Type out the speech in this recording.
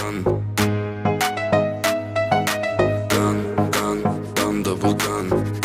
Gun, gun, gun, dun double gun.